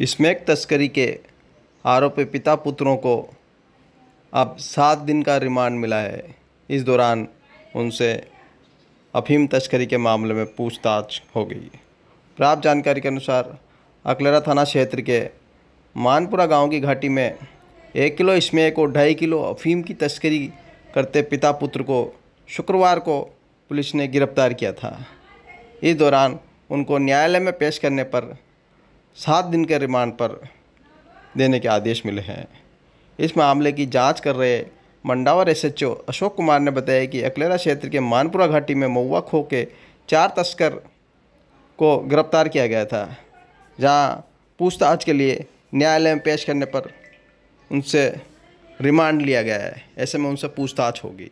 Smack तस्करी के आरोपी पिता पुत्रों को अब सात दिन का रिमांड मिला है। इस दौरान उनसे अफीम तस्करी के मामले में पूछताछ हो गई। प्राप्त जानकारी के अनुसार अकलरा थाना क्षेत्र के मानपुरा गाँव की घाटी में एक किलो स्मैक और ढाई किलो अफीम की तस्करी करते पिता पुत्र को शुक्रवार को पुलिस ने गिरफ़्तार किया था। इस दौरान उनको न्यायालय में पेश करने पर सात दिन के रिमांड पर देने के आदेश मिले हैं। इस मामले की जाँच कर रहे मंडावर एसएचओ अशोक कुमार ने बताया कि अकलेरा क्षेत्र के मानपुरा घाटी में महुआ खो के चार तस्कर को गिरफ़्तार किया गया था, जहाँ पूछताछ के लिए न्यायालय में पेश करने पर उनसे रिमांड लिया गया है। ऐसे में उनसे पूछताछ होगी।